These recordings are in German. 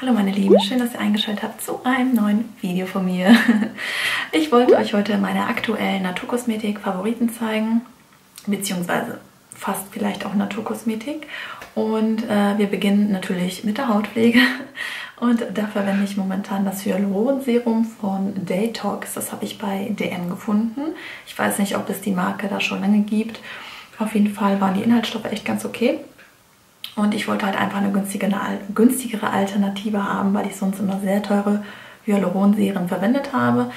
Hallo meine Lieben, schön, dass ihr eingeschaltet habt zu einem neuen Video von mir. Ich wollte euch heute meine aktuellen Naturkosmetik-Favoriten zeigen, beziehungsweise fast vielleicht auch Naturkosmetik. Und äh, wir beginnen natürlich mit der Hautpflege. Und da verwende ich momentan das Hyaluronserum von Daytox. Das habe ich bei DM gefunden. Ich weiß nicht, ob es die Marke da schon lange gibt. Auf jeden Fall waren die Inhaltsstoffe echt ganz okay. Und ich wollte halt einfach eine günstigere Alternative haben, weil ich sonst immer sehr teure Hyaluronserien verwendet habe.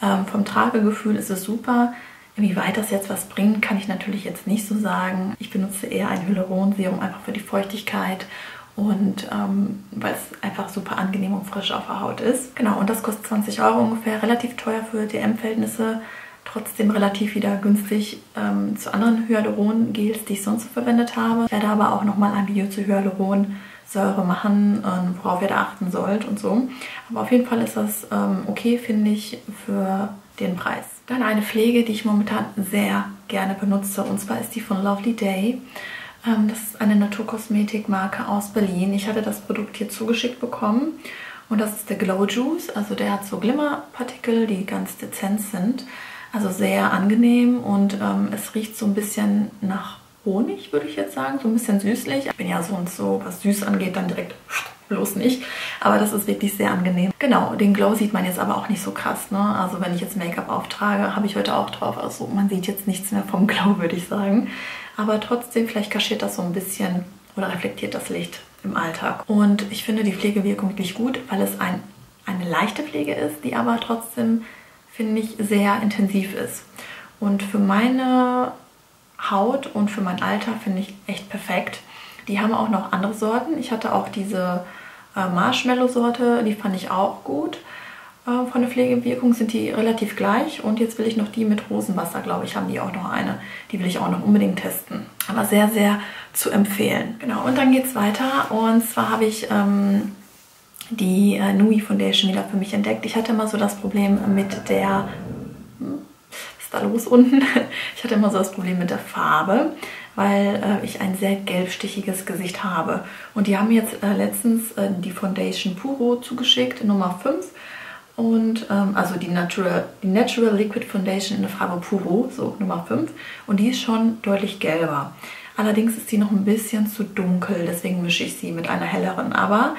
Ähm, vom Tragegefühl ist es super. Inwieweit das jetzt was bringt, kann ich natürlich jetzt nicht so sagen. Ich benutze eher ein Hyaluronserum einfach für die Feuchtigkeit und ähm, weil es einfach super angenehm und frisch auf der Haut ist. Genau, und das kostet 20 Euro ungefähr, relativ teuer für DM-Verhältnisse trotzdem relativ wieder günstig ähm, zu anderen Hyaluron-Gels, die ich sonst so verwendet habe. Ich werde aber auch nochmal ein Video zu Hyaluronsäure machen, ähm, worauf ihr da achten sollt und so. Aber auf jeden Fall ist das ähm, okay, finde ich, für den Preis. Dann eine Pflege, die ich momentan sehr gerne benutze und zwar ist die von Lovely Day. Ähm, das ist eine Naturkosmetikmarke aus Berlin. Ich hatte das Produkt hier zugeschickt bekommen und das ist der Glow Juice. Also der hat so Glimmerpartikel, die ganz dezent sind. Also sehr angenehm und ähm, es riecht so ein bisschen nach Honig, würde ich jetzt sagen. So ein bisschen süßlich. Ich bin ja so und so, was süß angeht, dann direkt bloß nicht. Aber das ist wirklich sehr angenehm. Genau, den Glow sieht man jetzt aber auch nicht so krass. Ne? Also wenn ich jetzt Make-up auftrage, habe ich heute auch drauf. Also man sieht jetzt nichts mehr vom Glow, würde ich sagen. Aber trotzdem, vielleicht kaschiert das so ein bisschen oder reflektiert das Licht im Alltag. Und ich finde die Pflegewirkung wirklich gut, weil es ein, eine leichte Pflege ist, die aber trotzdem finde ich, sehr intensiv ist. Und für meine Haut und für mein Alter finde ich echt perfekt. Die haben auch noch andere Sorten. Ich hatte auch diese äh, Marshmallow-Sorte, die fand ich auch gut. Äh, von der Pflegewirkung sind die relativ gleich. Und jetzt will ich noch die mit Rosenwasser, glaube ich, haben die auch noch eine. Die will ich auch noch unbedingt testen. Aber sehr, sehr zu empfehlen. Genau, und dann geht es weiter. Und zwar habe ich ähm, die äh, Nui Foundation wieder für mich entdeckt. Ich hatte immer so das Problem mit der, hm, was ist da los unten? Ich hatte immer so das Problem mit der Farbe, weil äh, ich ein sehr gelbstichiges Gesicht habe. Und die haben jetzt äh, letztens äh, die Foundation Puro zugeschickt, Nummer 5. Und ähm, also die Natural, die Natural Liquid Foundation in der Farbe Puro, so Nummer 5. Und die ist schon deutlich gelber. Allerdings ist die noch ein bisschen zu dunkel, deswegen mische ich sie mit einer helleren. Aber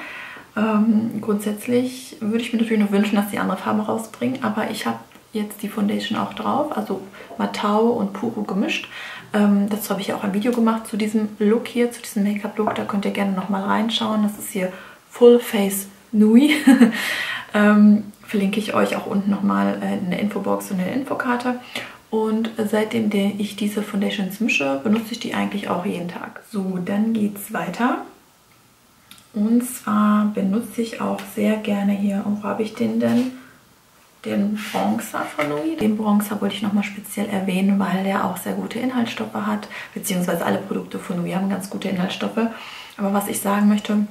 ähm, grundsätzlich würde ich mir natürlich noch wünschen, dass die andere Farbe rausbringen, aber ich habe jetzt die Foundation auch drauf, also Matau und Puro gemischt. Ähm, dazu habe ich auch ein Video gemacht zu diesem Look hier, zu diesem Make-up-Look. Da könnt ihr gerne nochmal reinschauen. Das ist hier Full Face Nui. ähm, verlinke ich euch auch unten nochmal in der Infobox und in der Infokarte. Und seitdem ich diese Foundations mische, benutze ich die eigentlich auch jeden Tag. So, dann geht es weiter. Und zwar benutze ich auch sehr gerne hier, wo habe ich den denn? Den Bronzer von Nui. Den Bronzer wollte ich nochmal speziell erwähnen, weil der auch sehr gute Inhaltsstoffe hat, beziehungsweise alle Produkte von Nui haben ganz gute Inhaltsstoffe. Aber was ich sagen möchte,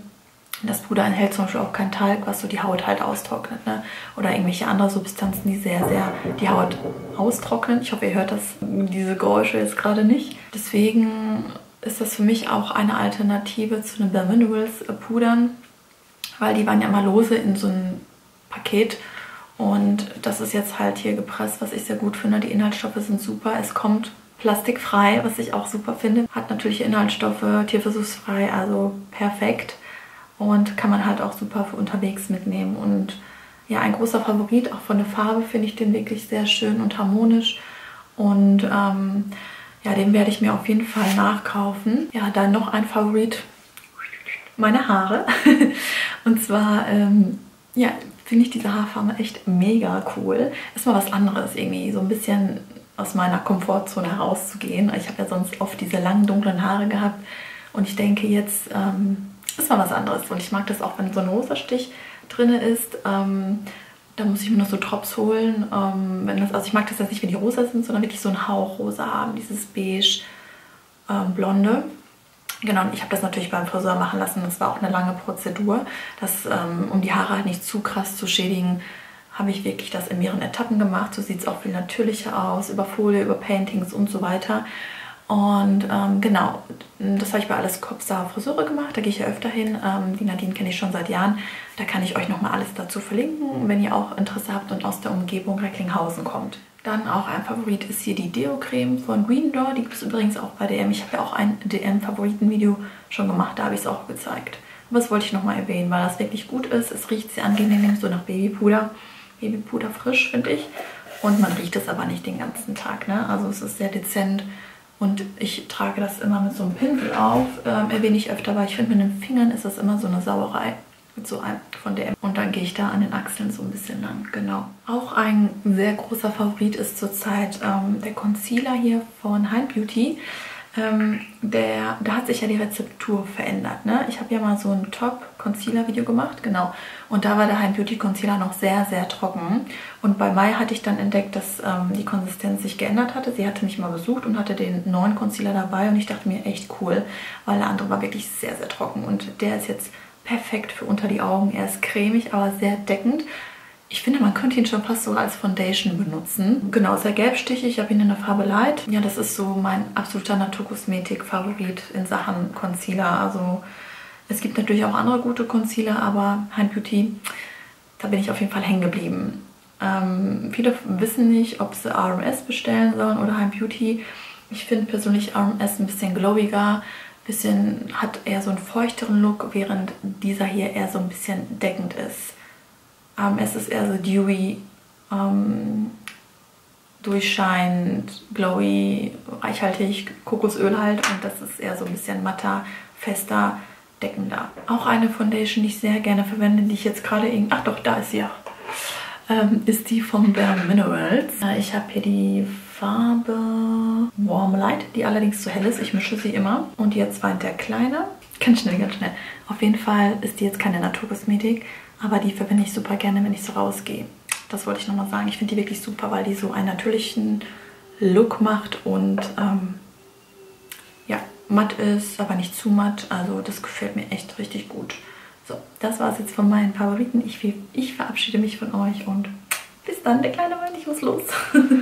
das Puder enthält zum Beispiel auch kein Talg, was so die Haut halt austrocknet. Ne? Oder irgendwelche andere Substanzen, die sehr, sehr die Haut austrocknen. Ich hoffe, ihr hört das, diese Geräusche jetzt gerade nicht. Deswegen ist das für mich auch eine Alternative zu den Bare Minerals Pudern, weil die waren ja immer lose in so einem Paket und das ist jetzt halt hier gepresst, was ich sehr gut finde. Die Inhaltsstoffe sind super. Es kommt plastikfrei, was ich auch super finde. Hat natürliche Inhaltsstoffe, tierversuchsfrei, also perfekt. Und kann man halt auch super für unterwegs mitnehmen. Und ja, ein großer Favorit, auch von der Farbe finde ich den wirklich sehr schön und harmonisch. Und ähm, ja, den werde ich mir auf jeden Fall nachkaufen. Ja, dann noch ein Favorit, meine Haare. Und zwar, ähm, ja, finde ich diese Haarfarbe echt mega cool. Ist mal was anderes irgendwie, so ein bisschen aus meiner Komfortzone herauszugehen. Ich habe ja sonst oft diese langen, dunklen Haare gehabt. Und ich denke, jetzt ähm, ist mal was anderes. Und ich mag das auch, wenn so ein rosa Stich drin ist. Ähm, da muss ich mir noch so Drops holen. Ähm, wenn das, also ich mag das jetzt nicht, wenn die rosa sind, sondern wirklich so ein Hauch rosa haben, dieses beige ähm, blonde. Genau, und ich habe das natürlich beim Friseur machen lassen. Das war auch eine lange Prozedur. Das, ähm, um die Haare halt nicht zu krass zu schädigen, habe ich wirklich das in mehreren Etappen gemacht. So sieht es auch viel natürlicher aus, über Folie, über Paintings und so weiter. Und ähm, genau, das habe ich bei Alles Kopfstar Friseure gemacht. Da gehe ich ja öfter hin. Ähm, die Nadine kenne ich schon seit Jahren. Da kann ich euch nochmal alles dazu verlinken, wenn ihr auch Interesse habt und aus der Umgebung Recklinghausen kommt. Dann auch ein Favorit ist hier die Deo-Creme von Green Door. Die gibt es übrigens auch bei DM. Ich habe ja auch ein DM-Favoriten-Video schon gemacht. Da habe ich es auch gezeigt. Aber das wollte ich nochmal erwähnen, weil das wirklich gut ist. Es riecht sehr angenehm, so nach Babypuder. Babypuder frisch, finde ich. Und man riecht es aber nicht den ganzen Tag. Ne? Also es ist sehr dezent und ich trage das immer mit so einem Pinsel auf. Ähm, erwähne ich öfter, weil ich finde, mit den Fingern ist das immer so eine Sauerei. Mit so einem von der. Und dann gehe ich da an den Achseln so ein bisschen lang. Genau. Auch ein sehr großer Favorit ist zurzeit ähm, der Concealer hier von Hein Beauty. Ähm, der, da hat sich ja die Rezeptur verändert. Ne? Ich habe ja mal so ein Top-Concealer-Video gemacht, genau. Und da war der Heim Beauty Concealer noch sehr, sehr trocken. Und bei Mai hatte ich dann entdeckt, dass ähm, die Konsistenz sich geändert hatte. Sie hatte mich mal besucht und hatte den neuen Concealer dabei und ich dachte mir, echt cool, weil der andere war wirklich sehr, sehr trocken. Und der ist jetzt perfekt für unter die Augen. Er ist cremig, aber sehr deckend. Ich finde, man könnte ihn schon fast sogar als Foundation benutzen. Genau, sehr gelbstichig. Ich habe ihn in der Farbe Light. Ja, das ist so mein absoluter Naturkosmetik-Favorit in Sachen Concealer. Also es gibt natürlich auch andere gute Concealer, aber Hein Beauty, da bin ich auf jeden Fall hängen geblieben. Ähm, viele wissen nicht, ob sie RMS bestellen sollen oder Hein Beauty. Ich finde persönlich RMS ein bisschen glowiger, bisschen hat eher so einen feuchteren Look, während dieser hier eher so ein bisschen deckend ist. Ähm, es ist eher so dewy, ähm, durchscheinend, glowy, reichhaltig, Kokosöl halt und das ist eher so ein bisschen matter, fester, deckender. Auch eine Foundation, die ich sehr gerne verwende, die ich jetzt gerade irgendwie... Ach doch, da ist sie ja. Ähm, ist die von Bare Minerals. Äh, ich habe hier die Farbe Warm Light, die allerdings zu hell ist. Ich mische sie immer. Und jetzt weint der kleine. Ganz schnell, ganz schnell. Auf jeden Fall ist die jetzt keine Naturkosmetik, aber die verwende ich super gerne, wenn ich so rausgehe. Das wollte ich nochmal sagen. Ich finde die wirklich super, weil die so einen natürlichen Look macht und ähm, ja, matt ist, aber nicht zu matt. Also das gefällt mir echt richtig gut. So, das war es jetzt von meinen Favoriten. Ich, ich verabschiede mich von euch und bis dann, der kleine Mann, ich muss los.